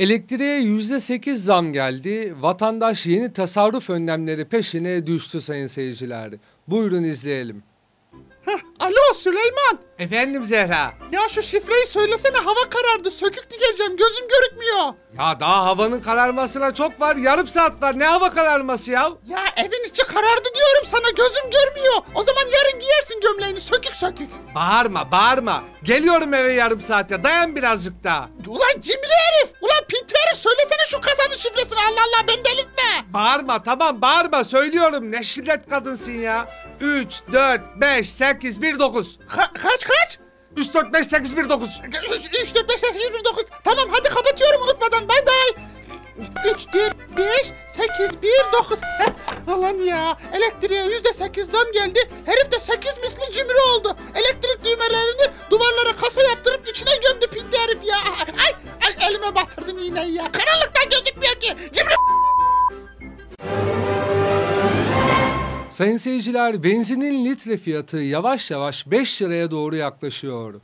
Elektriğe %8 zam geldi. Vatandaş yeni tasarruf önlemleri peşine düştü sayın seyirciler. Buyurun izleyelim. Alo Süleyman. Efendim Zehra. Ya şu şifreyi söylesene hava karardı. Sökük dikeceğim gözüm görükmüyor. Ya daha havanın kararmasına çok var. Yarım saat var. Ne hava kararması ya? Ya evin içi karardı diyorum sana gözüm görmüyor. O zaman yarın giyersin gömleğini sökük sökük. Bağırma bağırma. Geliyorum eve yarım saate. Dayan birazcık daha. Ulan cimri herif. Ulan pinti herif söylesene şu kazanın şifresini Allah Allah beni delirtme. Bağırma tamam bağırma. Söylüyorum. Ne şiddet kadınsın ya. 3, 4, 5, 8, 1, 9. Ka- kaç kaç? 3, 4, 5, 8, 1, 9. 3, 4, 5, 8, 1, 9. Tamam hadi kapatıyorum unutmadan bay bay. 3, 4, 5, 8, 1, 9. Heh, Ulan ya elektriğe yüzde sekiz zam geldi. Herif de 8 misli cimri oldu. Sayın seyirciler, benzinin litre fiyatı yavaş yavaş 5 liraya doğru yaklaşıyor.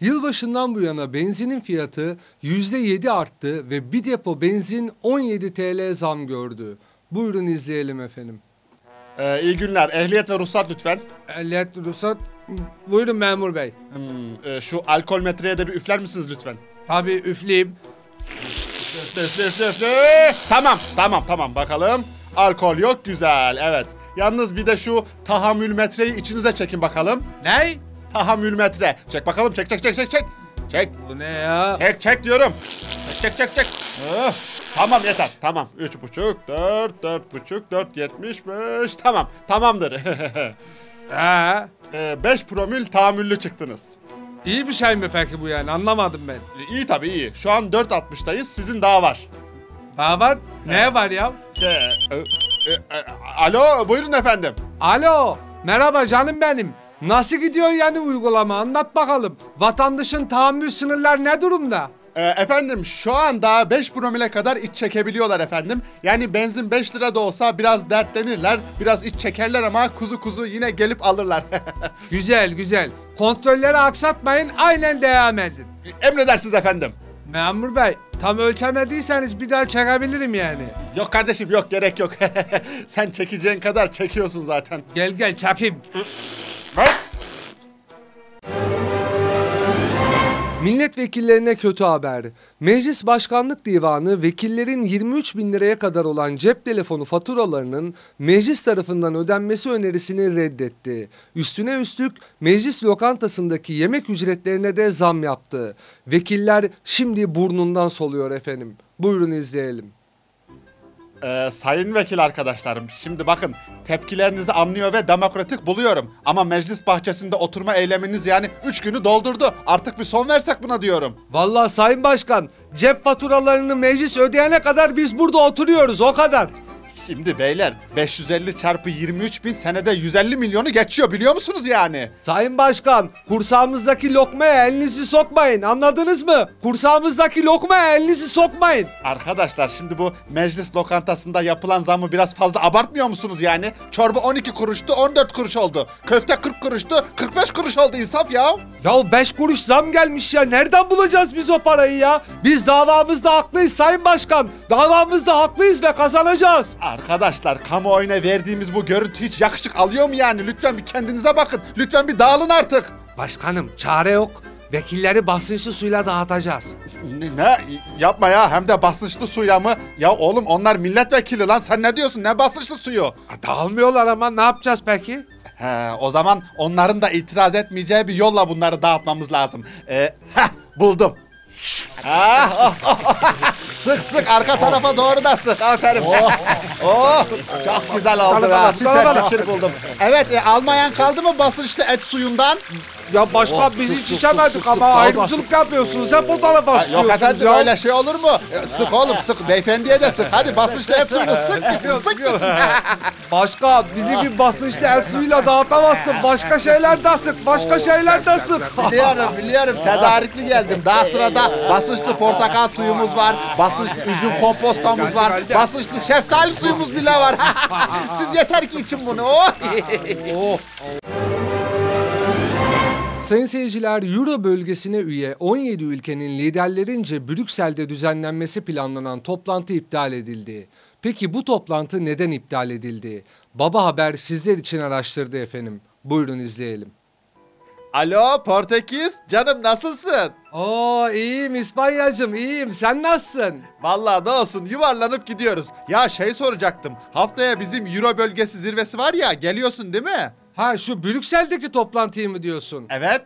Yılbaşından bu yana benzinin fiyatı %7 arttı ve bir depo benzin 17 TL zam gördü. Buyurun izleyelim efendim. Ee, iyi günler. Ehliyet ve ruhsat lütfen. Ehliyet, ruhsat. Buyurun memur bey. Hmm, e, şu alkol metreye de bir üfler misiniz lütfen? Tabii üfleyeyim. Üfle, üfle, üfle, üfle. Tamam, tamam, tamam. Bakalım. Alkol yok, güzel. Evet. Yalnız bir de şu tahammül metreyi içinize çekin bakalım. Ne? Tahammül metre. Çek bakalım, çek, çek, çek, çek, çek. Çek, Bu ne ya? çek, çek diyorum. Çek, çek, çek, Tamam yeter. Tamam. Üç buçuk, dört, dört buçuk, dört yetmiş beş. Tamam, tamamdır. He. Ee, beş promil tahammüllü çıktınız. İyi bir şey mi peki bu yani? Anlamadım ben. Ee, İyi tabii iyi. Şu an 4.60'dayız. Sizin daha var. Daha var? Ne var ya? Şey, e, e, e, alo buyurun efendim. Alo, merhaba canım benim. Nasıl gidiyor yani uygulama? Anlat bakalım. Vatandaşın tahammül sınırlar ne durumda? E, efendim şu anda 5 promile kadar iç çekebiliyorlar efendim. Yani benzin 5 lira da olsa biraz dertlenirler. Biraz iç çekerler ama kuzu kuzu yine gelip alırlar. Güzel güzel. Kontrolleri aksatmayın, aynen devam edin. Emredersiniz efendim. Memur bey, tam ölçemediyseniz bir daha çekebilirim yani. Yok kardeşim yok gerek yok. Sen çekeceğin kadar çekiyorsun zaten. Gel gel çakayım. Milletvekillerine kötü haber. Meclis Başkanlık Divanı vekillerin 23 bin liraya kadar olan cep telefonu faturalarının meclis tarafından ödenmesi önerisini reddetti. Üstüne üstlük meclis lokantasındaki yemek ücretlerine de zam yaptı. Vekiller şimdi burnundan soluyor efendim. Buyurun izleyelim. Ee, sayın vekil arkadaşlarım, şimdi bakın tepkilerinizi anlıyor ve demokratik buluyorum. Ama meclis bahçesinde oturma eyleminiz yani 3 günü doldurdu. Artık bir son versek buna diyorum. Vallahi Sayın Başkan cep faturalarını meclis ödeyene kadar biz burada oturuyoruz o kadar. Şimdi beyler 550 çarpı 23 bin senede 150 milyonu geçiyor biliyor musunuz yani? Sayın Başkan, kursağımızdaki lokmaya elinizi sokmayın. Anladınız mı? Kursağımızdaki lokmaya elinizi sokmayın. Arkadaşlar şimdi bu meclis lokantasında yapılan zamı biraz fazla abartmıyor musunuz yani? Çorba 12 kuruştu 14 kuruş oldu. Köfte 40 kuruştu 45 kuruş oldu insaf ya. Ya 5 kuruş zam gelmiş ya. Nereden bulacağız biz o parayı ya? Biz davamızda haklıyız Sayın Başkan. Davamızda haklıyız ve kazanacağız. Arkadaşlar kamuoyuna verdiğimiz bu görüntü hiç yakışık alıyor mu yani? Lütfen bir kendinize bakın. Lütfen bir dağılın artık. Başkanım çare yok. Vekilleri basınçlı suyla dağıtacağız. Ne, ne? Yapma ya hem de basınçlı suya mı? Ya oğlum onlar milletvekili lan sen ne diyorsun? Ne basınçlı suyu? Ha, Dağılmıyorlar ama ne yapacağız peki? He, o zaman onların da itiraz etmeyeceği bir yolla bunları dağıtmamız lazım. Ee, heh, buldum. Ah, oh, oh, oh. Sık sık arka tarafa doğru da sık. Aferin. Oh, oh, çok güzel oldu ha. Süper fikir buldum. Evet e, almayan kaldı mı basınçlı et suyundan? Ya başkan biz hiç içemedik ama ayrımcılık yapıyorsunuz. Hep o tarafa Ay, Yok sıkıyorsunuz efendim ya. öyle şey olur mu? E, Sık oğlum sık. Beyefendiye de sık. Hadi basınçlı et suyunu sık sık gitsin. Başkan bizi bir basınçlı el suyuyla dağıtamazsın. Başka şeyler de sık, başka şeyler de sık. Biliyorum biliyorum tedarikli geldim. Daha sırada basınçlı portakal suyumuz var. Basınçlı üzüm kompostomuz var. Basınçlı şeftali suyumuz bile var. Siz yeter ki için bunu. Oh. Sayın seyirciler, Euro bölgesine üye 17 ülkenin liderlerince Brüksel'de düzenlenmesi planlanan toplantı iptal edildi. Peki bu toplantı neden iptal edildi? Baba Haber sizler için araştırdı efendim. Buyurun izleyelim. Alo Portekiz, canım nasılsın? Oo iyiyim İspanyacım iyiyim. Sen nasılsın? Vallahi ne olsun yuvarlanıp gidiyoruz. Ya şey soracaktım. Haftaya bizim Euro bölgesi zirvesi var ya geliyorsun değil mi? Ha şu Brüksel'deki toplantıyı mı diyorsun? Evet.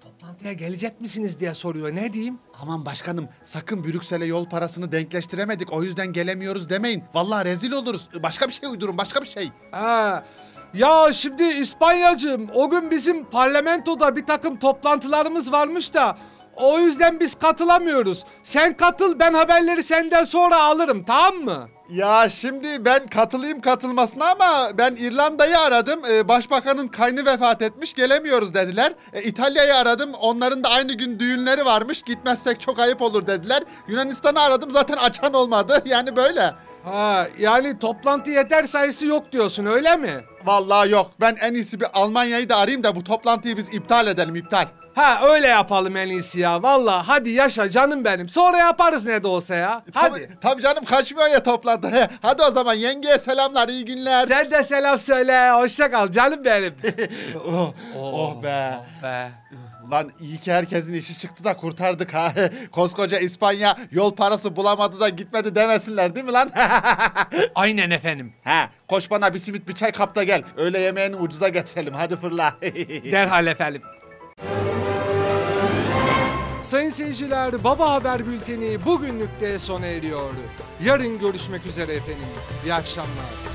Toplantıya gelecek misiniz diye soruyor. Ne diyeyim? Aman başkanım sakın Brüksel'e yol parasını denkleştiremedik o yüzden gelemiyoruz demeyin. Vallahi rezil oluruz. Başka bir şey uydurun başka bir şey. Ha. Ya şimdi İspanyacığım o gün bizim parlamentoda bir takım toplantılarımız varmış da o yüzden biz katılamıyoruz. Sen katıl ben haberleri senden sonra alırım tamam mı? Ya şimdi ben katılayım katılmasına ama ben İrlanda'yı aradım. Ee, başbakanın kaynı vefat etmiş gelemiyoruz dediler. Ee, İtalya'yı aradım. Onların da aynı gün düğünleri varmış. Gitmezsek çok ayıp olur dediler. Yunanistan'ı aradım zaten açan olmadı. Yani böyle. Ha yani toplantı yeter sayısı yok diyorsun öyle mi? Vallahi yok. Ben en iyisi bir Almanya'yı da arayayım da bu toplantıyı biz iptal edelim iptal. Ha öyle yapalım en iyisi ya. Vallahi hadi yaşa canım benim. Sonra yaparız ne de olsa ya. Hadi. Tabii, tabii canım kaçmıyor ya toplantı. Hadi o zaman yengeye selamlar iyi günler. Sen de selam söyle. Hoşça kal canım benim. oh, oh be. be. Lan iyi ki herkesin işi çıktı da kurtardık ha. Koskoca İspanya yol parası bulamadı da gitmedi demesinler değil mi lan? Aynen efendim. ha, koş bana bir simit bir çay kap da gel. Öğle yemeğini ucuza getirelim hadi fırla. Derhal efendim. Sayın seyirciler, Baba Haber Bülteni bugünlük de sona eriyor. Yarın görüşmek üzere efendim. İyi akşamlar.